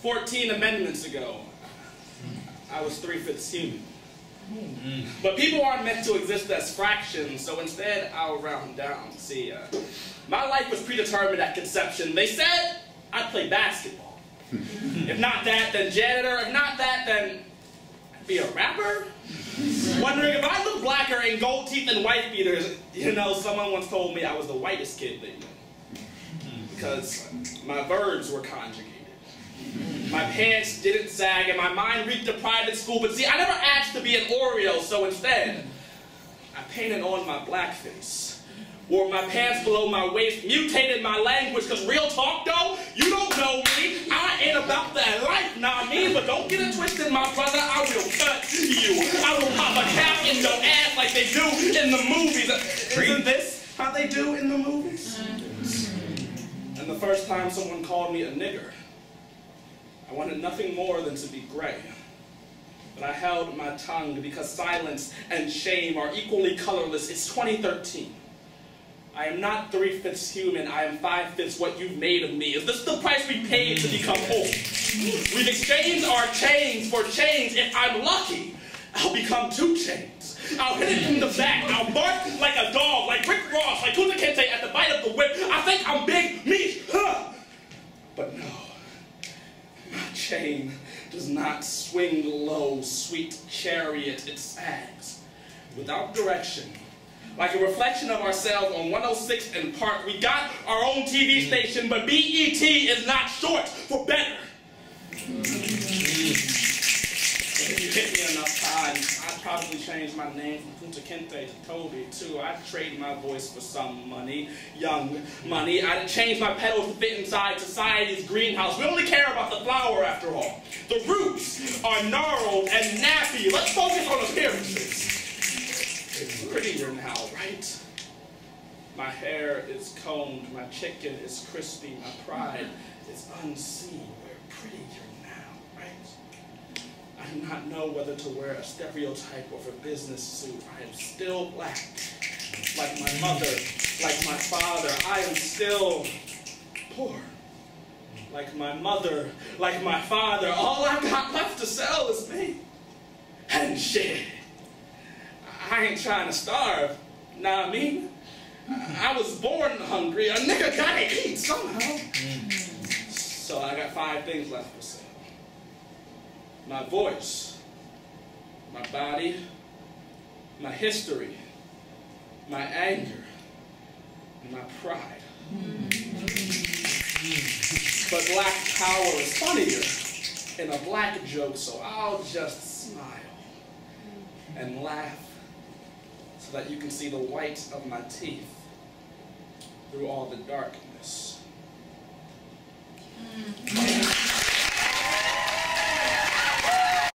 Fourteen amendments ago, I was three-fifths human. But people aren't meant to exist as fractions, so instead I'll round down. See, uh, my life was predetermined at conception. They said I'd play basketball. if not that, then janitor. If not that, then be a rapper. Wondering if I look blacker in gold teeth and white beaters. You know, someone once told me I was the whitest kid they knew. Because my verbs were conjugated. My pants didn't sag, and my mind reeked of private school. But see, I never asked to be an Oreo, so instead, I painted on my blackface. Wore my pants below my waist, mutated my language, because real talk, though, you don't know me. I ain't about that life, nah, I mean, but don't get it twisted, my brother. I will cut you. I will pop a cap in your ass like they do in the movies. Isn't this how they do in the movies? And the first time someone called me a nigger, I wanted nothing more than to be gray. But I held my tongue because silence and shame are equally colorless. It's 2013. I am not three-fifths human, I am five-fifths what you've made of me. Is this the price we paid to become whole? We've exchanged our chains for chains. If I'm lucky, I'll become 2 Chainz. I'll hit it from the back. I'll bark like a dog, like Rick Ross, like Kunta Kinte at the bite of the whip. I think I'm Big Meech, huh? But no. My chain does not swing low, sweet chariot, it sags. Without direction, like a reflection of ourselves on 106 and Park. We got our own TV station, but BET is not short for better. Hit me enough times, I'd probably change my name from Kunta Kinte to Toby, too. I'd trade my voice for some money, young money. I'd change my petals to fit inside society's greenhouse. We only care about the flower, after all. The roots are gnarled and nappy. Let's focus on appearances. It's prettier now, right? My hair is combed, my chicken is crispy, my pride do not know whether to wear a stereotype or a business suit. I am still black, like my mother, like my father. I am still poor, like my mother, like my father. All I've got left to sell is me and shit. I ain't trying to starve. Nah, I mean, I was born hungry. A nigga gotta eat somehow. Mm. So I got five things left for sale. My voice, my body, my history, my anger, and my pride. But black power is funnier in a black joke, so I'll just smile and laugh so that you can see the white of my teeth through all the darkness.